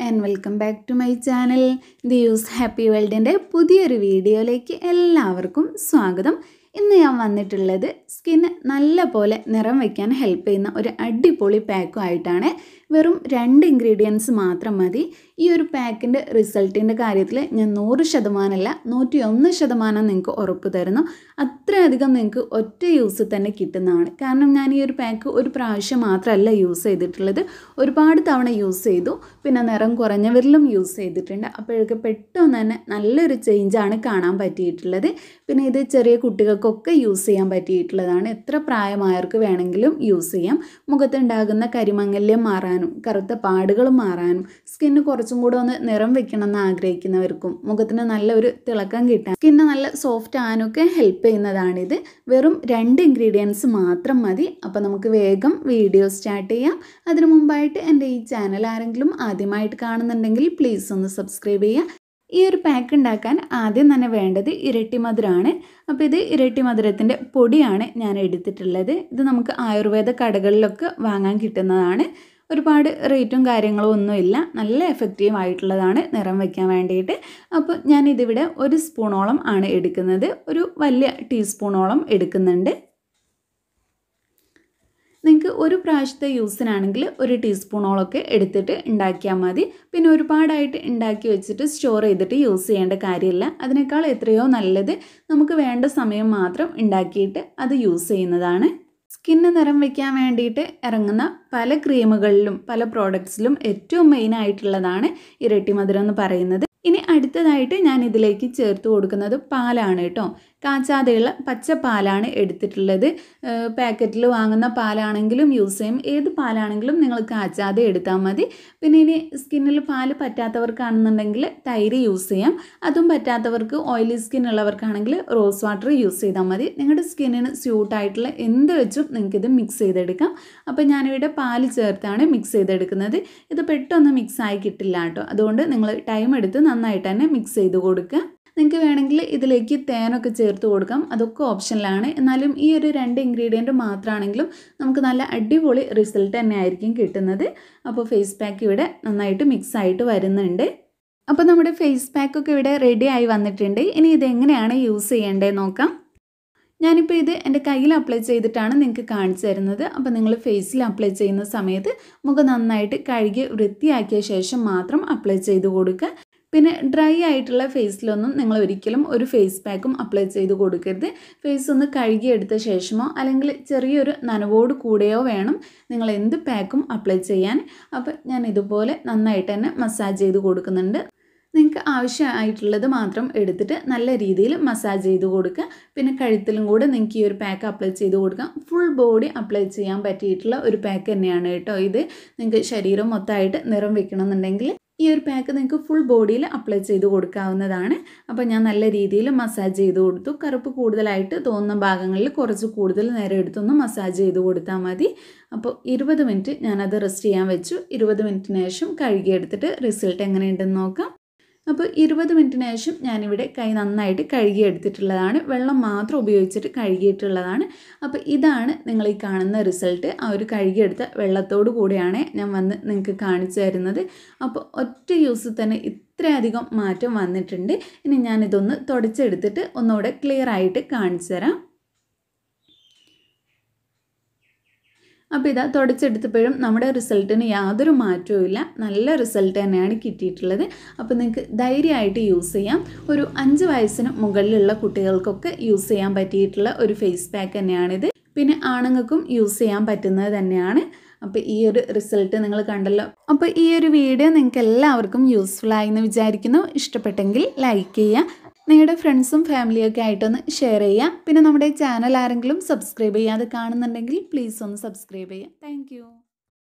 And welcome back to my channel the use happy വേൾഡിന്റെ പുതിയൊരു വീഡിയോയിലേക്ക് എല്ലാവർക്കും സ്വാഗതം. ഇന്ന് ഞാൻ വന്നിട്ടുള്ളത് സ്കിന്ന് നല്ല പോലെ നിറം വയ്ക്കാൻ ഹെൽപ്പ് ചെയ്യുന്ന ഒരു അടിപൊളി പാക്കും ആയിട്ടാണ് വെറും രണ്ട് ഇൻഗ്രീഡിയൻസ് മാത്രം മതി. ഈ ഒരു പാക്കിന്റെ റിസൾട്ടിന്റെ കാര്യത്തിൽ ഞാൻ നൂറ് ശതമാനമല്ല നൂറ്റി ഒന്ന് ശതമാനം നിങ്ങൾക്ക് ഉറപ്പ് തരുന്നു. അത്രയധികം നിങ്ങൾക്ക് ഒറ്റ യൂസ് തന്നെ കിട്ടുന്നതാണ്. കാരണം ഞാൻ ഈ ഒരു പാക്ക് ഒരു പ്രാവശ്യം മാത്രമല്ല യൂസ് ചെയ്തിട്ടുള്ളത്. ഒരുപാട് തവണ യൂസ് ചെയ്തു. പിന്നെ നിറം കുറഞ്ഞവരിലും യൂസ് ചെയ്തിട്ടുണ്ട്. അപ്പോഴൊക്കെ പെട്ടെന്ന് തന്നെ നല്ലൊരു ചേഞ്ചാണ് കാണാൻ പറ്റിയിട്ടുള്ളത്. പിന്നെ ഇത് ചെറിയ കുട്ടികൾക്കൊക്കെ യൂസ് ചെയ്യാൻ പറ്റിയിട്ടുള്ളതാണ്. എത്ര പ്രായമായവർക്ക് വേണമെങ്കിലും യൂസ് ചെയ്യാം. മുഖത്തുണ്ടാകുന്ന കരിമങ്ങല്യം മാറാനും കറുത്ത പാടുകൾ മാറാനും സ്കിന്ന് കുറച്ചും കൂടെ ഒന്ന് നിറം വെക്കണം എന്ന് ആഗ്രഹിക്കുന്നവർക്കും മുഖത്തിന് നല്ലൊരു തിളക്കം കിട്ടാൻ സ്കിന്ന് നല്ല സോഫ്റ്റ് ആകാനൊക്കെ ഹെൽപ്പ് ചെയ്യുന്നതാണിത്. വെറും രണ്ട് ഇൻഗ്രീഡിയൻസ് മാത്രം മതി. അപ്പോൾ നമുക്ക് വേഗം വീഡിയോ സ്റ്റാർട്ട് ചെയ്യാം. അതിനു മുമ്പായിട്ട് എന്റെ ഈ ചാനൽ ആരെങ്കിലും ആദ്യമായിട്ട് കാണുന്നുണ്ടെങ്കിൽ പ്ലീസ് ഒന്ന് സബ്സ്ക്രൈബ് ചെയ്യുക. ഈ ഒരു പാക്ക് ഉണ്ടാക്കാൻ ആദ്യം തന്നെ വേണ്ടത് ഇരട്ടി മധുരമാണ് അപ്പോൾ ഇത് ഇരട്ടി മധുരത്തിന്റെ പൊടിയാണ് ഞാൻ എടുത്തിട്ടുള്ളത്. ഇത് നമുക്ക് ആയുർവേദ കടകളിലൊക്കെ വാങ്ങാൻ കിട്ടുന്നതാണ്. ഒരുപാട് റേറ്റും കാര്യങ്ങളും ഒന്നുമില്ല. നല്ല എഫക്റ്റീവ് ആയിട്ടുള്ളതാണ് നിറം വയ്ക്കാൻ വേണ്ടിയിട്ട്. അപ്പോൾ ഞാനിതിവിടെ ഒരു സ്പൂണോളം ആണ് എടുക്കുന്നത്. ഒരു വലിയ ടീസ്പൂണോളം എടുക്കുന്നുണ്ട്. നിങ്ങൾക്ക് ഒരു പ്രാവശ്യത്തെ യൂസിനാണെങ്കിൽ ഒരു ടീസ്പൂണോളൊക്കെ എടുത്തിട്ട് ഉണ്ടാക്കിയാൽ മതി. പിന്നെ ഒരുപാടായിട്ട് ഉണ്ടാക്കി വെച്ചിട്ട് സ്റ്റോർ ചെയ്തിട്ട് യൂസ് ചെയ്യേണ്ട കാര്യമില്ല. അതിനേക്കാൾ എത്രയോ നല്ലത് നമുക്ക് വേണ്ട സമയം മാത്രം ഉണ്ടാക്കിയിട്ട് അത് യൂസ് ചെയ്യുന്നതാണ്. സ്കിന്ന് നിറം വയ്ക്കാൻ വേണ്ടിയിട്ട് ഇറങ്ങുന്ന പല ക്രീമുകളിലും പല പ്രോഡക്ട്സിലും ഏറ്റവും മെയിൻ ആയിട്ടുള്ളതാണ് ഇരട്ടി മധുരം എന്ന് പറയുന്നത്. ഇനി അടുത്തതായിട്ട് ഞാൻ ഇതിലേക്ക് ചേർത്ത് കൊടുക്കുന്നത് പാലാണ് കേട്ടോ. കാച്ചാതെയുള്ള പച്ച പാലാണ് എടുത്തിട്ടുള്ളത് പാക്കറ്റിൽ വാങ്ങുന്ന പാലാണെങ്കിലും യൂസ് ചെയ്യും. ഏത് പാലാണെങ്കിലും നിങ്ങൾ കാച്ചാതെ എടുത്താൽ മതി. പിന്നെ ഇനി സ്കിന്നിൽ പാൽ പറ്റാത്തവർക്കാണെന്നുണ്ടെങ്കിൽ തൈര് യൂസ് ചെയ്യാം. അതും പറ്റാത്തവർക്ക് ഓയിലി സ്കിൻ ഉള്ളവർക്കാണെങ്കിൽ റോസ് വാട്ടർ യൂസ് ചെയ്താൽ മതി. നിങ്ങളുടെ സ്കിന്നിന് സ്യൂട്ടായിട്ടുള്ള എന്ത് വെച്ചും നിങ്ങൾക്കിത് മിക്സ് ചെയ്തെടുക്കാം. അപ്പോൾ ഞാനിവിടെ പാൽ ചേർത്താണ് മിക്സ് ചെയ്തെടുക്കുന്നത്. ഇത് പെട്ടെന്ന് മിക്സ് ആയി കിട്ടില്ല കേട്ടോ. അതുകൊണ്ട് നിങ്ങൾ ടൈം എടുത്ത് നന്നായിട്ട് തന്നെ മിക്സ് ചെയ്ത് കൊടുക്കുക. നിങ്ങൾക്ക് വേണമെങ്കിൽ ഇതിലേക്ക് തേനൊക്കെ ചേർത്ത് കൊടുക്കാം. അതൊക്കെ ഓപ്ഷനിലാണ്. എന്നാലും ഈ ഒരു രണ്ട് ഇൻഗ്രീഡിയന്റ് മാത്രമാണെങ്കിലും നമുക്ക് നല്ല അടിപൊളി റിസൾട്ട് തന്നെ ആയിരിക്കും കിട്ടുന്നത്. അപ്പോൾ ഫേസ് പാക്ക് ഇവിടെ നന്നായിട്ട് മിക്സ് ആയിട്ട് വരുന്നുണ്ട്. അപ്പോൾ നമ്മുടെ ഫേസ് പാക്കൊക്കെ ഇവിടെ റെഡി ആയി വന്നിട്ടുണ്ട്. ഇനി ഇതെങ്ങനെയാണ് യൂസ് ചെയ്യേണ്ടത് നോക്കാം. ഞാനിപ്പോൾ ഇത് എന്റെ കയ്യിൽ അപ്ലൈ ചെയ്തിട്ടാണ് നിങ്ങൾക്ക് കാണിച്ചു തരുന്നത്. അപ്പോൾ നിങ്ങൾ ഫേസിൽ അപ്ലൈ ചെയ്യുന്ന സമയത്ത് മുഖം നന്നായിട്ട് കഴുകി വൃത്തിയാക്കിയ ശേഷം മാത്രം അപ്ലൈ ചെയ്ത് കൊടുക്കുക. പിന്നെ ഡ്രൈ ആയിട്ടുള്ള ഫേസിലൊന്നും നിങ്ങൾ ഒരിക്കലും ഒരു ഫേസ് പാക്കും അപ്ലൈ ചെയ്ത് കൊടുക്കരുത്. ഫേസ് ഒന്ന് കഴുകിയെടുത്ത ശേഷമോ അല്ലെങ്കിൽ ചെറിയൊരു നനവോട് കൂടെയോ വേണം നിങ്ങൾ എന്ത് പാക്കും അപ്ലൈ ചെയ്യാൻ. അപ്പോൾ ഞാൻ ഇതുപോലെ നന്നായിട്ട് തന്നെ മസാജ് ചെയ്ത് കൊടുക്കുന്നുണ്ട്. നിങ്ങൾക്ക് ആവശ്യമായിട്ടുള്ളത് മാത്രം എടുത്തിട്ട് നല്ല രീതിയിൽ മസാജ് ചെയ്ത് കൊടുക്കുക. പിന്നെ കഴുത്തിലും കൂടെ നിങ്ങൾക്ക് ഈ ഒരു പാക്ക് അപ്ലൈ ചെയ്ത് കൊടുക്കാം. ഫുൾ ബോഡി അപ്ലൈ ചെയ്യാൻ പറ്റിയിട്ടുള്ള ഒരു പാക്ക് തന്നെയാണ് കേട്ടോ ഇത്. നിങ്ങൾക്ക് ശരീരം മൊത്തമായിട്ട് നിറം വെക്കണമെന്നുണ്ടെങ്കിൽ ഈ ഒരു പാക്ക് നിങ്ങൾക്ക് ഫുൾ ബോഡിയിൽ അപ്ലൈ ചെയ്ത് കൊടുക്കാവുന്നതാണ്. അപ്പോൾ ഞാൻ നല്ല രീതിയിൽ മസാജ് ചെയ്ത് കൊടുത്തു. കറുപ്പ് കൂടുതലായിട്ട് തോന്നുന്ന ഭാഗങ്ങളിൽ കുറച്ച് കൂടുതൽ നേരം എടുത്തൊന്ന് മസാജ് ചെയ്ത് കൊടുത്താൽ മതി. അപ്പോൾ ഇരുപത് മിനിറ്റ് ഞാനത് റെസ്റ്റ് ചെയ്യാൻ വെച്ചു. ഇരുപത് മിനിറ്റിന് ശേഷം കഴുകിയെടുത്തിട്ട് റിസൾട്ട് എങ്ങനെയുണ്ടെന്ന് നോക്കാം. അപ്പോൾ ഇരുപത് മിനിറ്റിന് ശേഷം ഞാനിവിടെ കൈ നന്നായിട്ട് കഴുകിയെടുത്തിട്ടുള്ളതാണ്. വെള്ളം മാത്രം ഉപയോഗിച്ചിട്ട് കഴുകിയിട്ടുള്ളതാണ്. അപ്പോൾ ഇതാണ് നിങ്ങൾ ഈ കാണുന്ന റിസൾട്ട്. ആ ഒരു കഴുകിയെടുത്ത വെള്ളത്തോടു കൂടിയാണ് ഞാൻ വന്ന് നിങ്ങൾക്ക് കാണിച്ചു തരുന്നത്. അപ്പോൾ ഒറ്റ യൂസ് തന്നെ ഇത്രയധികം മാറ്റം വന്നിട്ടുണ്ട്. ഇനി ഞാനിതൊന്ന് തുടച്ചെടുത്തിട്ട് ഒന്നുകൂടെ ക്ലിയർ ആയിട്ട് കാണിച്ചു തരാം. അപ്പോൾ ഇതാ തുടച്ചെടുത്തപ്പോഴും നമ്മുടെ റിസൾട്ടിന് യാതൊരു മാറ്റവും ഇല്ല. നല്ല റിസൾട്ട് തന്നെയാണ് കിട്ടിയിട്ടുള്ളത്. അപ്പോൾ നിങ്ങൾക്ക് ധൈര്യമായിട്ട് യൂസ് ചെയ്യാം. ഒരു അഞ്ച് വയസ്സിന് മുകളിലുള്ള കുട്ടികൾക്കൊക്കെ യൂസ് ചെയ്യാൻ പറ്റിയിട്ടുള്ള ഒരു ഫേസ് പാക്ക് തന്നെയാണിത്. പിന്നെ ആണുങ്ങൾക്കും യൂസ് ചെയ്യാൻ പറ്റുന്നത് തന്നെയാണ്. അപ്പോൾ ഈ ഒരു റിസൾട്ട് നിങ്ങൾ കണ്ടല്ലോ. അപ്പോൾ ഈ ഒരു വീഡിയോ നിങ്ങൾക്ക് എല്ലാവർക്കും യൂസ്ഫുൾ ആയി എന്ന് വിചാരിക്കുന്നു. ഇഷ്ടപ്പെട്ടെങ്കിൽ ലൈക്ക് ചെയ്യുക. നിങ്ങളുടെ ഫ്രണ്ട്സും ഫാമിലിയൊക്കെ ആയിട്ടൊന്ന് ഷെയർ ചെയ്യുക പിന്നെ നമ്മുടെ ചാനൽ ആരെങ്കിലും സബ്സ്ക്രൈബ് ചെയ്യാതെ കാണുന്നുണ്ടെങ്കിൽ പ്ലീസ് ഒന്ന് സബ്സ്ക്രൈബ് ചെയ്യുക താങ്ക്